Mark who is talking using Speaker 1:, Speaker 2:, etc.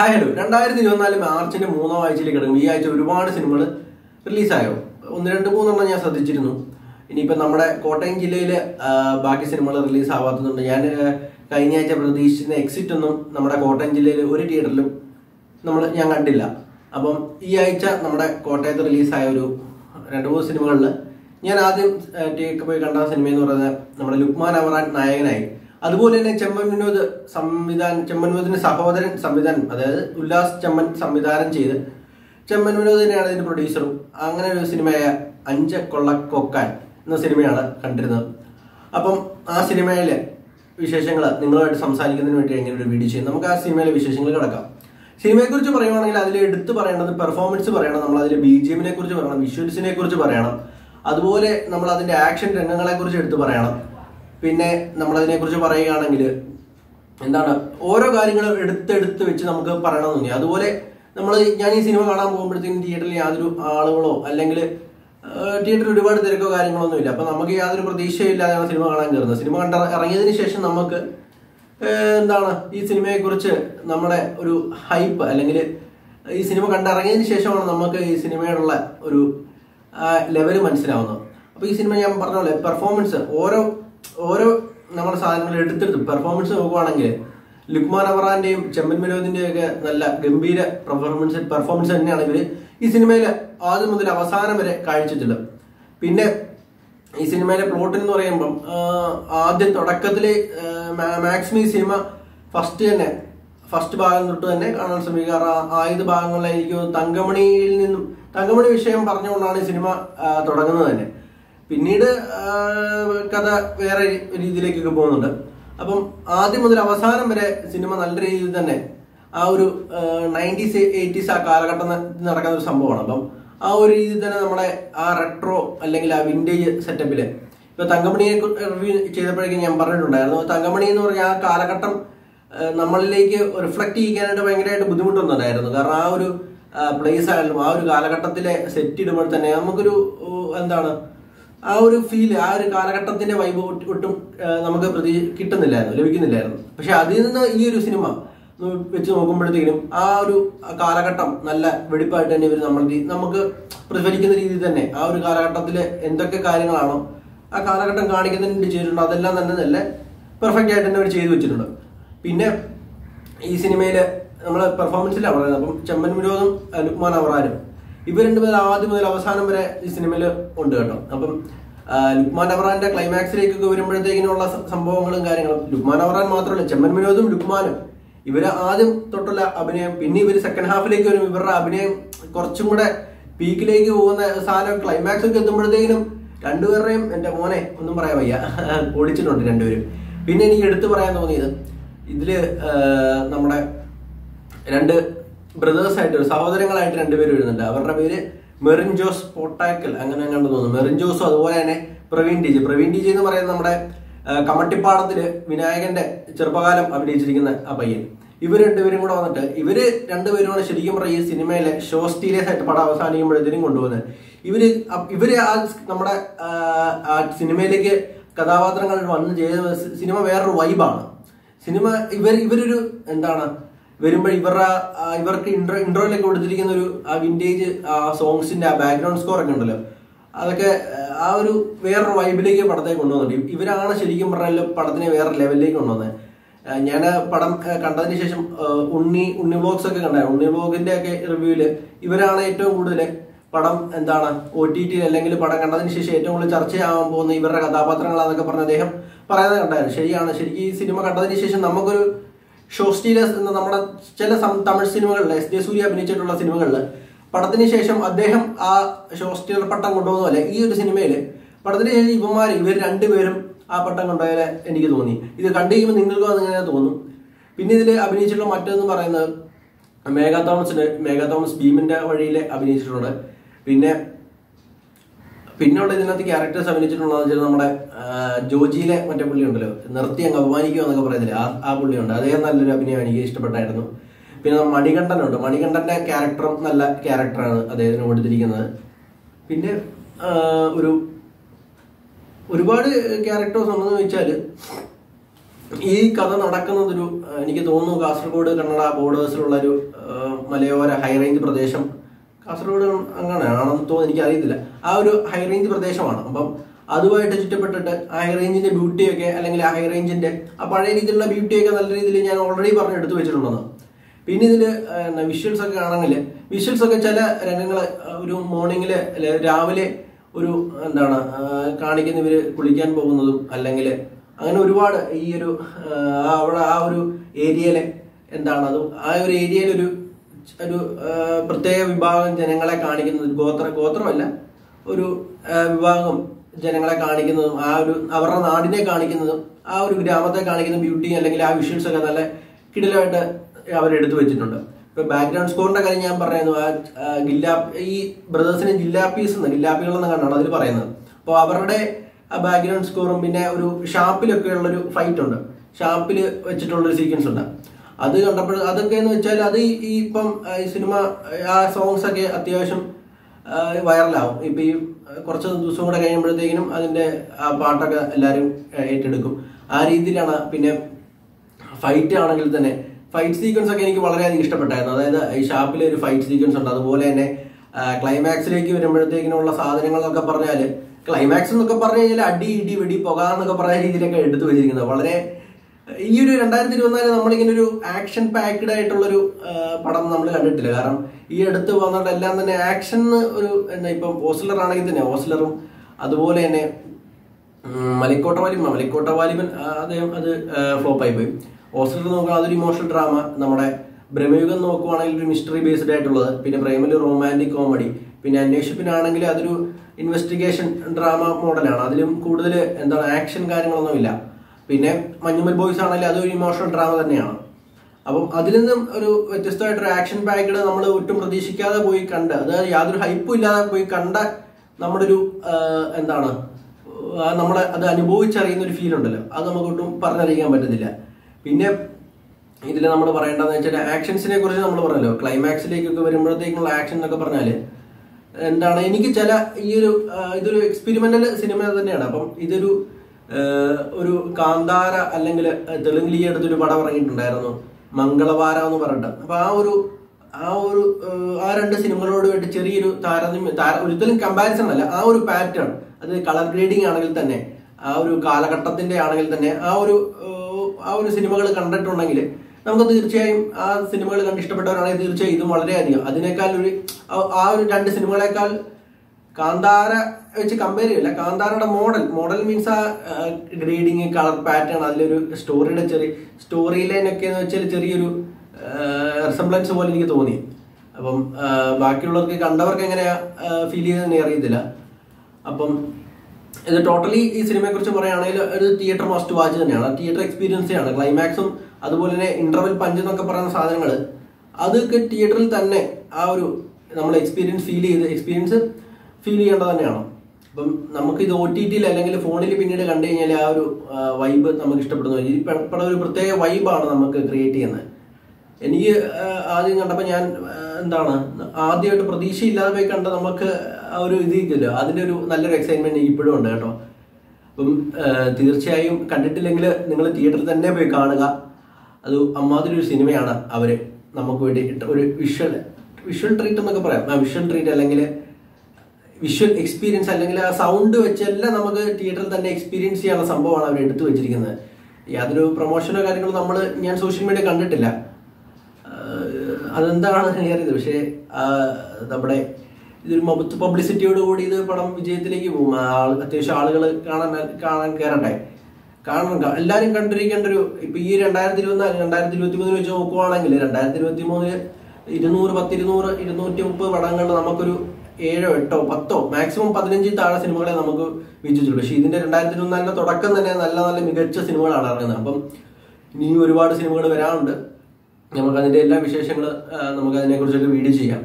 Speaker 1: Hi hello രണ്ടായിരത്തി ഇരുപത്തിനാല് മാർച്ചിന്റെ മൂന്നാം ആഴ്ചയിലേക്ക് കിടക്കും ഈ ആഴ്ച ഒരുപാട് സിനിമകൾ റിലീസായോ? ഒന്ന് രണ്ട് മൂന്നെണ്ണം ഞാൻ ശ്രദ്ധിച്ചിരുന്നു. ഇനിയിപ്പോൾ നമ്മുടെ കോട്ടയം ജില്ലയിൽ ബാക്കി സിനിമകൾ റിലീസ് ആവാത്തുന്നുണ്ട് ഞാൻ കഴിഞ്ഞ ആഴ്ച പ്രതീക്ഷിച്ചിരുന്ന എക്സിറ്റ് ഒന്നും നമ്മുടെ കോട്ടയം ജില്ലയിൽ ഒരു തിയേറ്ററിലും നമ്മൾ ഞാൻ കണ്ടില്ല. അപ്പം ഈ ആഴ്ച നമ്മുടെ കോട്ടയത്ത് റിലീസായ ഒരു രണ്ട് മൂന്ന് സിനിമകളിൽ ഞാൻ ആദ്യം പോയി കണ്ട സിനിമ എന്ന് പറയുന്നത് നമ്മുടെ ലുക്മാൻ അവറാൻ നായകനായി. അതുപോലെ തന്നെ ചെമ്മൻ വിനോദ് സംവിധാനം ചെമ്മൻ വിനോദിന്റെ സഹോദരൻ സംവിധാനം അതായത് ഉല്ലാസ് ചെമ്മൻ സംവിധാനം ചെയ്ത് ചെമ്മൻ വിനോദ് തന്നെയാണ് ഇതിന്റെ പ്രൊഡ്യൂസറും അങ്ങനെ ഒരു സിനിമയായ അഞ്ച കൊള്ള കൊക്കാൻ എന്ന സിനിമയാണ് കണ്ടിരുന്നത്. അപ്പം ആ സിനിമയിലെ വിശേഷങ്ങൾ നിങ്ങളുമായിട്ട് സംസാരിക്കുന്നതിന് വേണ്ടി എങ്ങനെ ഒരു വീഡിയോ ചെയ്യും നമുക്ക് ആ സിനിമയിലെ വിശേഷങ്ങൾ കിടക്കാം. സിനിമയെ കുറിച്ച് പറയുവാണെങ്കിൽ അതിൽ എടുത്തു പറയേണ്ടത് പെർഫോമൻസ് പറയണം നമ്മൾ അതിലെ ബി ജി എമ്മിനെ കുറിച്ച് പറയണം വിഷ്വൽസിനെ കുറിച്ച് പറയണം അതുപോലെ നമ്മൾ അതിന്റെ ആക്ഷൻ രംഗങ്ങളെ കുറിച്ച് എടുത്തു പറയണം. പിന്നെ നമ്മളതിനെ കുറിച്ച് പറയുകയാണെങ്കിൽ എന്താണ് ഓരോ കാര്യങ്ങളും എടുത്തെടുത്ത് വെച്ച് നമുക്ക് പറയണമെന്ന് തോന്നി. അതുപോലെ നമ്മൾ ഞാൻ ഈ സിനിമ കാണാൻ പോകുമ്പോഴത്തേക്കും തിയേറ്ററിൽ യാതൊരു ആളുകളോ അല്ലെങ്കിൽ തിയേറ്ററിൽ ഒരുപാട് തിരക്കോ കാര്യങ്ങളൊന്നും ഇല്ല. അപ്പൊ നമുക്ക് യാതൊരു പ്രതീക്ഷയില്ലാതെയാണ് സിനിമ കാണാൻ കയറുന്നത്. സിനിമ കണ്ട ഇറങ്ങിയതിന് ശേഷം നമുക്ക് എന്താണ് ഈ സിനിമയെക്കുറിച്ച് നമ്മുടെ ഒരു ഹൈപ്പ് അല്ലെങ്കിൽ ഈ സിനിമ കണ്ടിറങ്ങിയതിന് ശേഷമാണ് നമുക്ക് ഈ സിനിമയോടുള്ള ഒരു ലെവൽ മനസ്സിലാവുന്നത്. അപ്പോൾ ഈ സിനിമ ഞാൻ പറഞ്ഞ പോലെ പെർഫോമൻസ് ഓരോ ഓരോ നമ്മുടെ സാധനങ്ങൾ എടുത്തെടുത്ത് പെർഫോമൻസ് നോക്കുവാണെങ്കിൽ ലുക്മാൻ അബറാന്റെയും ചെമ്മൻ വിനോദിന്റെയും ഒക്കെ നല്ല ഗംഭീര പെർഫോമൻസ് പെർഫോമൻസ് തന്നെയാണെങ്കിൽ ഈ സിനിമയിൽ ആദ്യം മുതൽ അവസാനം വരെ കാഴ്ചിട്ടുള്ളത് പിന്നെ ഈ സിനിമയിലെ പ്ലോട്ട് എന്ന് പറയുമ്പം ആദ്യ തുടക്കത്തിൽ മാക്സിമം ഈ സിനിമ ഫസ്റ്റ് തന്നെ ഫസ്റ്റ് ഭാഗം തൊട്ട് തന്നെ കാണാൻ ശ്രമിക്കാറ്. ആയുധ ആദ്യത്തെ ഭാഗങ്ങളിലായിരിക്കും തങ്കമണിയിൽ നിന്നും തങ്കമണി വിഷയം പറഞ്ഞുകൊണ്ടാണ് ഈ സിനിമ തുടങ്ങുന്നത് തന്നെ. പിന്നീട് കഥ വേറെ രീതിയിലേക്കൊക്കെ പോകുന്നുണ്ട്. അപ്പം ആദ്യം മുതൽ അവസാനം വരെ സിനിമ നല്ല രീതിയിൽ തന്നെ ആ ഒരു നയന്റീസ് എയ്റ്റീസ് ആ കാലഘട്ടം നടക്കുന്ന ഒരു സംഭവമാണ്. അപ്പം ആ ഒരു രീതിയിൽ തന്നെ നമ്മുടെ ആ റെട്രോ അല്ലെങ്കിൽ ആ വിന്റേജ് സെറ്റപ്പിൽ ഇപ്പൊ തങ്കമണിയെ റിവ്യൂ ചെയ്തപ്പോഴേക്കും ഞാൻ പറഞ്ഞിട്ടുണ്ടായിരുന്നു. തങ്കമണി എന്ന് പറഞ്ഞ ആ കാലഘട്ടം നമ്മളിലേക്ക് റിഫ്ലക്ട് ചെയ്യിക്കാനായിട്ട് ഭയങ്കരമായിട്ട് ബുദ്ധിമുട്ടുന്നുണ്ടായിരുന്നു. കാരണം ആ ഒരു പ്ലേസ് ആയാലും ആ ഒരു കാലഘട്ടത്തിലെ സെറ്റ് ഇടുമ്പോൾ തന്നെ നമുക്കൊരു എന്താണ് ആ ഒരു ഫീൽ ആ ഒരു കാലഘട്ടത്തിന്റെ വൈബ് ഒട്ടും നമുക്ക് പ്രതി കിട്ടുന്നില്ലായിരുന്നു ലഭിക്കുന്നില്ലായിരുന്നു. പക്ഷെ അതിൽ നിന്ന് ഈ ഒരു സിനിമ വെച്ച് നോക്കുമ്പോഴത്തേക്കും ആ ഒരു കാലഘട്ടം നല്ല വെടിപ്പായിട്ട് തന്നെ ഇവർ നമ്മൾ നമുക്ക് പ്രതിഫലിക്കുന്ന രീതിയിൽ തന്നെ ആ ഒരു കാലഘട്ടത്തിലെ എന്തൊക്കെ കാര്യങ്ങളാണോ ആ കാലഘട്ടം കാണിക്കുന്നതിന് ചെയ്തിട്ടുണ്ട്. അതെല്ലാം തന്നെ നല്ല പെർഫെക്റ്റ് ആയിട്ട് തന്നെ അവർ ചെയ്തു വെച്ചിട്ടുണ്ട്. പിന്നെ ഈ സിനിമയിൽ നമ്മളെ പെർഫോമൻസിലാണ് പറയുന്നത്. അപ്പം ചെമ്മൻ വിനോദം ലുക്മാൻ അവറാരും. ഇവർ രണ്ടുപേരും ആദ്യം മുതൽ അവസാനം വരെ ഈ സിനിമയിൽ ഉണ്ട് കേട്ടോ. അപ്പം ലുക്മാൻ അവറാന്റെ ക്ലൈമാക്സിലേക്കൊക്കെ വരുമ്പോഴത്തേക്കിനുള്ള സംഭവങ്ങളും കാര്യങ്ങളും. ലുക്മാൻ അവറാൻ മാത്രമല്ല ചെമ്മൻ വിനോദും ലുക്മാനും. ഇവർ ആദ്യം തൊട്ടുള്ള അഭിനയം പിന്നെ ഇവർ സെക്കൻഡ് ഹാഫിലേക്ക് വരും ഇവരുടെ അഭിനയം കുറച്ചും കൂടെ പീക്കിലേക്ക് പോകുന്ന സാധനം ക്ലൈമാക്സ് ഒക്കെ എത്തുമ്പോഴത്തേക്കിനും രണ്ടുപേരുടെയും എന്റെ മോനെ ഒന്നും പറയാൻ വയ്യ. ഓടിച്ചിട്ടുണ്ട് രണ്ടുപേരും. പിന്നെ എനിക്ക് എടുത്തു പറയാൻ തോന്നിയത് ഇതിൽ നമ്മുടെ രണ്ട് ബ്രദേഴ്സ് ആയിട്ട് സഹോദരങ്ങളായിട്ട് രണ്ടുപേര് വരുന്നുണ്ട്. അവരുടെ പേര് മെറിൻ ജോസ് പോട്ടാക്കൽ. അങ്ങനെ കണ്ടു തോന്നുന്നു. മെറിൻ ജോസും അതുപോലെ തന്നെ Praveen T J. Praveen T J എന്ന് പറയുന്നത് നമ്മുടെ കമ്മട്ടിപ്പാടത്തിൽ വിനായകന്റെ ചെറുപ്പകാലം അഭിനയിച്ചിരിക്കുന്ന ആ പയ്യൻ. ഇവർ രണ്ടുപേരും കൂടെ വന്നിട്ട് ഇവർ രണ്ടുപേരുമാണ് ശരിക്കും പറഞ്ഞ ഈ സിനിമയിലെ ഷോ സ്റ്റീരിയസ് ആയിട്ട് പടം അവസാനിക്കുമ്പോഴത്തേനും കൊണ്ടുപോകുന്നത്. ഇവർ ഇവർ ആ നമ്മുടെ ആ സിനിമയിലേക്ക് കഥാപാത്രങ്ങൾ വന്ന് ചെയ്ത സിനിമ വേറൊരു വൈബാണ് സിനിമ ഇവർ ഇവരൊരു എന്താണ് വരുമ്പോൾ ഇവരുടെ ഇവർക്ക് ഇൻട്രോ ഇൻട്രോയിലൊക്കെ കൊടുത്തിരിക്കുന്ന ഒരു ആ വിന്റേജ് ആ സോങ്സിന്റെ ആ ബാക്ക്ഗ്രൗണ്ട് സ്കോർ ഒക്കെ ഉണ്ടല്ലോ. അതൊക്കെ ആ, ഒരു വേറൊരു വൈബിലേക്ക് പടത്തെ കൊണ്ടുവന്നിട്ടുണ്ട് ഇവരാണ് ശരിക്കും പറഞ്ഞാൽ പടത്തിനെ വേറെ ലെവലിലേക്ക് കൊണ്ടുവന്നത്. ഞാൻ പടം കണ്ടതിന് ശേഷം ഉണ്ണി ഉണ്ണി വ്ലോഗ്സ് ഒക്കെ കണ്ടായിരുന്നു ഉണ്ണി വ്ലോഗിന്റെ ഒക്കെ റിവ്യൂൽ ഇവരാണ് ഏറ്റവും കൂടുതൽ പടം എന്താണ് ഒ ടി ടി അല്ലെങ്കിൽ പടം കണ്ടതിന് ശേഷം ഏറ്റവും കൂടുതൽ ചർച്ചയാവാൻ പോകുന്ന ഇവരുടെ കഥാപാത്രങ്ങളാന്നൊക്കെ പറഞ്ഞ് അദ്ദേഹം പറയുന്നത് കണ്ടായിരുന്നു. ശരിയാണ് ശരിക്കും ഈ സിനിമ കണ്ടതിന് ശേഷം നമുക്കൊരു ഷോ സ്റ്റീലേഴ്സ് എന്ന നമ്മുടെ ചില തമിഴ് സിനിമകളിൽ എസ് ജെ സൂര്യ അഭിനയിച്ചിട്ടുള്ള സിനിമകളിൽ പടത്തിന് ശേഷം അദ്ദേഹം ആ ഷോ സ്റ്റീലർ പട്ടം കൊണ്ടുപോകുന്ന പോലെ ഈ ഒരു സിനിമയിൽ പടത്തിന് ശേഷം ഇവന്മാർ ഇവർ രണ്ടുപേരും ആ പട്ടം കൊണ്ടുപോയാലെ എനിക്ക് തോന്നി. ഇത് കണ്ടു കഴിയുമ്പോൾ നിങ്ങൾക്കും അതിങ്ങനെ തോന്നും. പിന്നെ ഇതിൽ അഭിനയിച്ചിട്ടുള്ള മറ്റൊന്ന് പറയുന്നത് മേഘ തോമസിന് മേഘ തോമസ് ഭീമിന്റെ വഴിയിൽ അഭിനയിച്ചിട്ടുണ്ട്. പിന്നെ പിന്നെയുള്ള ഇതിനകത്ത് ക്യാരക്ടേഴ്സ് അഭിനയിച്ചിട്ടുള്ളത് വെച്ചാൽ നമ്മുടെ ജോജിയിലെ മറ്റേ പുള്ളി ഉണ്ടല്ലോ നിർത്തി അങ്ങ് അപമാനിക്കുക എന്നൊക്കെ പറയുന്നില്ല? ആ ആ പുള്ളിയുണ്ട്. അതേ നല്ലൊരു അഭിനയം എനിക്ക് ഇഷ്ടപ്പെട്ടായിരുന്നു. പിന്നെ മണികണ്ഠനുണ്ട്. മണികണ്ഠന്റെ ക്യാരക്ടറും നല്ല ക്യാരക്ടറാണ് അദ്ദേഹത്തിന് കൊടുത്തിരിക്കുന്നത്. പിന്നെ ഒരു ഒരുപാട് ക്യാരക്ടേഴ്സ് ഉണ്ടെന്ന് ചോദിച്ചാൽ ഈ കഥ നടക്കുന്നതൊരു എനിക്ക് തോന്നുന്നു കാസർഗോഡ് കന്നഡ ബോർഡേഴ്സിലുള്ള ഒരു മലയോര ഹൈറേഞ്ച് പ്രദേശം കാസർഗോഡ് അങ്ങനെ ആണെന്ന് തോന്നുന്നു എനിക്ക് അറിയത്തില്ല ആ ഒരു ഹൈ റേഞ്ച് പ്രദേശമാണ്. അപ്പം അതുമായിട്ട് ചുറ്റപ്പെട്ടിട്ട് ആ ഹൈ റേഞ്ചിന്റെ ബ്യൂട്ടിയൊക്കെ അല്ലെങ്കിൽ ആ ഹൈ റേഞ്ചിന്റെ ആ പഴയ രീതിയിലുള്ള ബ്യൂട്ടിയൊക്കെ നല്ല രീതിയിൽ ഞാൻ ഓൾറെഡി പറഞ്ഞ് എടുത്തു വെച്ചിട്ടുണ്ടെന്ന് പിന്നെ ഇതിൽ വിഷ്വൽസ് ഒക്കെ ആണെങ്കിൽ വിഷ്വൽസ് ഒക്കെ ചില രംഗങ്ങൾ ഒരു മോർണിംഗിൽ രാവിലെ ഒരു എന്താണ് കാണിക്കുന്ന ഇവർ കുളിക്കാൻ പോകുന്നതും അല്ലെങ്കിൽ അങ്ങനെ ഒരുപാട് ഈ ഒരു അവിടെ ആ ഒരു ഏരിയയിലെ എന്താണ് അത് ആ ഒരു ഏരിയയിൽ ഒരു ഒരു പ്രത്യേക വിഭാഗം ജനങ്ങളെ കാണിക്കുന്നത് ഗോത്ര ഗോത്രമല്ല ഒരു വിഭാഗം ജനങ്ങളെ കാണിക്കുന്നതും ആ ഒരു അവരുടെ നാടിനെ കാണിക്കുന്നതും ആ ഒരു ഗ്രാമത്തെ കാണിക്കുന്ന ബ്യൂട്ടി അല്ലെങ്കിൽ ആ വിഷ്വൽസ് ഒക്കെ നല്ല കിടിലമായിട്ട് അവരെടുത്തു വെച്ചിട്ടുണ്ട്. ഇപ്പൊ ബാക്ക്ഗ്രൗണ്ട് സ്കോറിന്റെ കാര്യം ഞാൻ പറയുന്നു ആ ഗില്ലാ ഈ ജില്ലാ പീസ് എന്ന് ഗില്ലാപ്പികൾ എന്ന് കണ്ടാണ് അതിൽ പറയുന്നത്. അപ്പോൾ അവരുടെ ആ ബാക്ക്ഗ്രൗണ്ട് സ്കോറും പിന്നെ ഒരു ഷാപ്പിലൊക്കെ ഉള്ളൊരു ഫൈറ്റ് ഉണ്ട്. ഷാപ്പിൽ വെച്ചിട്ടുള്ളൊരു സീക്വൻസ് ഉണ്ട്. അത് കണ്ടപ്പോൾ അതൊക്കെ എന്ന് വെച്ചാൽ അത് ഈ ഇപ്പം ഈ സിനിമ ആ സോങ്സ് ഒക്കെ അത്യാവശ്യം വൈറലാവും. ഇപ്പം ഈ കുറച്ച് ദിവസം കൂടെ കഴിയുമ്പോഴത്തേക്കിനും അതിന്റെ ആ പാട്ടൊക്കെ എല്ലാവരും ഏറ്റെടുക്കും. ആ രീതിയിലാണ് പിന്നെ ഫൈറ്റ് ആണെങ്കിൽ തന്നെ ഫൈറ്റ് സീക്വൻസ് ഒക്കെ എനിക്ക് വളരെയധികം ഇഷ്ടപ്പെട്ടായിരുന്നു. അതായത് ഈ ഷാപ്പിലെ ഒരു ഫൈറ്റ് സീക്വൻസ് ഉണ്ട്. അതുപോലെ തന്നെ ക്ലൈമാക്സിലേക്ക് വരുമ്പോഴത്തേക്കിനുള്ള സാധനങ്ങളൊക്കെ പറഞ്ഞാൽ ക്ലൈമാക്സ് എന്നൊക്കെ പറഞ്ഞു കഴിഞ്ഞാൽ അടി ഇടി വെടി പുക എന്നൊക്കെ പറഞ്ഞ രീതിയിലൊക്കെ എടുത്തു വെച്ചിരിക്കുന്നത്. വളരെ ഈ ഒരു രണ്ടായിരത്തി ഇരുപത്തിനാല് നമ്മളിങ്ങനെ ഒരു ആക്ഷൻ പാക്ഡ് ആയിട്ടുള്ളൊരു പടം നമ്മൾ കണ്ടിട്ടില്ല. കാരണം ഈ അടുത്ത് വന്നിട്ട് എല്ലാം തന്നെ ആക്ഷൻ ഒരു എന്നാ ഇപ്പം ഓസ്ലർ ആണെങ്കിൽ തന്നെ ഓസ്ലറും അതുപോലെ തന്നെ മലിക്കോട്ട വാലിബൻ മലിക്കോട്ട വാലിബൻ അദ്ദേഹം അത് ഫ്ലോപ്പ് ആയി പോയി. ഓസ്ലർ നോക്കുക അതൊരു ഇമോഷണൽ ഡ്രാമ നമ്മുടെ ബ്രഹ്മയുഗം നോക്കുവാണെങ്കിൽ ഒരു മിസ്റ്ററി ബേസ്ഡ് ആയിട്ടുള്ളത്. പിന്നെ പ്രേമിൽ റൊമാന്റിക് കോമഡി പിന്നെ അന്വേഷിപ്പിനാണെങ്കിൽ അതൊരു ഇൻവെസ്റ്റിഗേഷൻ ഡ്രാമ മോഡലാണ് അതിലും കൂടുതൽ എന്താണ് ആക്ഷൻ കാര്യങ്ങളൊന്നുമില്ല. പിന്നെ മഞ്ഞുമൽ ബോയ്സ് ആണെങ്കിൽ അതൊരു ഇമോഷണൽ ഡ്രാമ തന്നെയാണ്. അപ്പം അതിൽ നിന്നും ഒരു വ്യത്യസ്തമായിട്ടൊരു ആക്ഷൻ പാക്കഡ് നമ്മൾ ഒട്ടും പ്രതീക്ഷിക്കാതെ പോയി കണ്ട് അതായത് യാതൊരു ഹൈപ്പും ഇല്ലാതെ പോയി കണ്ട നമ്മുടെ ഒരു എന്താണ് നമ്മളെ അത് അനുഭവിച്ചറിയുന്ന ഒരു ഫീൽ ഉണ്ടല്ലോ. അത് നമുക്ക് ഒട്ടും പറഞ്ഞറിയിക്കാൻ പറ്റുന്നില്ല. പിന്നെ ഇതിൽ നമ്മൾ പറയേണ്ടതെന്ന് വെച്ചാൽ ആക്ഷൻസിനെ കുറിച്ച് നമ്മൾ പറഞ്ഞല്ലോ. ക്ലൈമാക്സിലേക്കൊക്കെ വരുമ്പോഴത്തേക്കുള്ള ആക്ഷൻ എന്നൊക്കെ പറഞ്ഞാൽ എന്താണ് എനിക്ക് ചില ഈ ഒരു ഇതൊരു എക്സ്പെരിമെന്റൽ സിനിമ തന്നെയാണ്. അപ്പം ഇതൊരു ഒരു കാന്താര അല്ലെങ്കിൽ തെലുങ്കിൽ ഈ അടുത്തൊരു പടം ഇറങ്ങിയിട്ടുണ്ടായിരുന്നു. മംഗളവാര എന്ന് പറഞ്ഞിട്ട്. അപ്പൊ ആ ഒരു ആ ഒരു ആ, രണ്ട് സിനിമകളോട് വേണ്ടി ചെറിയൊരു താരതമ്യം താര ഒരിക്കലും കമ്പാരിസൺ അല്ല ആ ഒരു പാറ്റേൺ അത് കളർ ഗ്രേഡിംഗ് ആണെങ്കിൽ തന്നെ ആ ഒരു കാലഘട്ടത്തിന്റെ ആണെങ്കിൽ തന്നെ ആ ഒരു ആ ഒരു സിനിമകൾ കണ്ടിട്ടുണ്ടെങ്കിൽ നമുക്ക് തീർച്ചയായും ആ സിനിമകൾ കണ്ട് ഇഷ്ടപ്പെട്ടവരാണെങ്കിൽ തീർച്ചയായും ഇതും വളരെയധികം. അതിനേക്കാൾ ഒരു ആ ഒരു രണ്ട് സിനിമകളെക്കാൾ കാന്താര വെച്ച് കമ്പയർ ചെയ്യില്ല. കാന്താരയുടെ മോഡൽ മോഡൽ മീൻസ് ആ ഗ്രേഡിങ് കളർ പാറ്റേൺ അതിലൊരു സ്റ്റോറിയുടെ ചെറിയ സ്റ്റോറി ലൈൻ ഒക്കെ എന്ന് വെച്ചാൽ ചെറിയൊരു റിസംബ്ലൻസ് പോലെ എനിക്ക് തോന്നി. അപ്പം ബാക്കിയുള്ളവർക്ക് കണ്ടവർക്ക് എങ്ങനെയാ ഫീൽ ചെയ്തെന്ന് അറിയത്തില്ല. അപ്പം ഇത് ടോട്ടലി ഈ സിനിമയെ കുറിച്ച് പറയുകയാണെങ്കിൽ ഒരു തിയേറ്റർ മസ്റ്റ് വാച്ച് തന്നെയാണ്. തിയേറ്റർ എക്സ്പീരിയൻസ് ആണ്. ക്ലൈമാക്സും അതുപോലെ തന്നെ ഇന്റർവെൽ പഞ്ച് എന്നൊക്കെ പറയുന്ന സാധനങ്ങൾ അതൊക്കെ തിയേറ്ററിൽ തന്നെ ആ ഒരു നമ്മൾ എക്സ്പീരിയൻസ് ഫീൽ ചെയ്ത് എക്സ്പീരിയൻസ് ഫീൽ ചെയ്യേണ്ടത് തന്നെയാണ്. അപ്പം നമുക്ക് ഇത് ഒ ടി ടിയിൽ അല്ലെങ്കിൽ ഫോണിൽ പിന്നീട് കണ്ടു കഴിഞ്ഞാൽ ആ ഒരു വൈബ് നമുക്ക് ഇഷ്ടപ്പെടുന്നു ഈ പെട്ടെന്ന് പടം ഒരു പ്രത്യേക വൈബാണ് നമുക്ക് ക്രിയേറ്റ് ചെയ്യുന്നത്. എനിക്ക് ആദ്യം കണ്ടപ്പോൾ ഞാൻ എന്താണ് ആദ്യമായിട്ട് പ്രതീക്ഷയില്ലാതെ പോയി കണ്ട നമുക്ക് ആ ഒരു ഇത് ഇല്ലല്ലോ. അതിന്റെ ഒരു നല്ലൊരു എക്സൈറ്റ്മെന്റ് എനിക്ക് ഇപ്പോഴും ഉണ്ട് കേട്ടോ. അപ്പം തീർച്ചയായും കണ്ടിട്ടില്ലെങ്കിൽ നിങ്ങൾ തിയേറ്ററിൽ തന്നെ പോയി കാണുക. അത് അമ്മാതിരി ഒരു സിനിമയാണ് അവർ നമുക്ക് വേണ്ടി ഒരു വിഷ്വൽ വിഷ്വൽ ട്രീറ്റ് എന്നൊക്കെ പറയാം. വിഷ്വൽ ട്രീറ്റ് അല്ലെങ്കിൽ വിഷ്വൽ എക്സ്പീരിയൻസ് അല്ലെങ്കിൽ ആ സൗണ്ട് വെച്ചെല്ലാം നമുക്ക് തിയേറ്ററിൽ തന്നെ എക്സ്പീരിയൻസ് ചെയ്യാനുള്ള സംഭവമാണ് അവർ എടുത്തു വെച്ചിരിക്കുന്നത്. യാതൊരു പ്രൊമോഷനോ കാര്യങ്ങളോ നമ്മൾ ഞാൻ സോഷ്യൽ മീഡിയ കണ്ടിട്ടില്ല. അതെന്താണ് എനിക്കറിയില്ല. പക്ഷേ നമ്മുടെ ഇതൊരു മൊബത്ത് പബ്ലിസിറ്റിയോട് കൂടി ഇത് പടം വിജയത്തിലേക്ക് പോകും. അത്യാവശ്യം ആളുകൾ കാണാൻ കാണാൻ കയറട്ടെ കാണാൻ എല്ലാവരും കണ്ടിരിക്കേണ്ട ഒരു ഇപ്പൊ ഈ രണ്ടായിരത്തി ഇരുപത്തിനാല് രണ്ടായിരത്തി ഇരുപത്തി മൂന്നിൽ വെച്ച് നോക്കുവാണെങ്കിൽ രണ്ടായിരത്തി ഇരുപത്തി മൂന്നിൽ ഇരുന്നൂറ് പത്തിരുന്നൂറ് ഇരുന്നൂറ്റി മുപ്പത് പടങ്ങൾ നമുക്കൊരു ഏഴോ എട്ടോ പത്തോ മാക്സിമം പതിനഞ്ചിൽ താഴെ സിനിമകളെ നമുക്ക് വിജയിച്ചുള്ളൂ. പക്ഷേ ഇതിന്റെ രണ്ടായിരത്തി ഇരുപത്തിനാലിന്റെ തുടക്കം തന്നെ നല്ല നല്ല മികച്ച സിനിമകളാണ് ഇറങ്ങുന്നത്. അപ്പം ഇനിയും ഒരുപാട് സിനിമകൾ വരാനുണ്ട് നമുക്ക് അതിന്റെ എല്ലാ വിശേഷങ്ങൾ കുറിച്ചൊക്കെ വീഡിയോ ചെയ്യാം.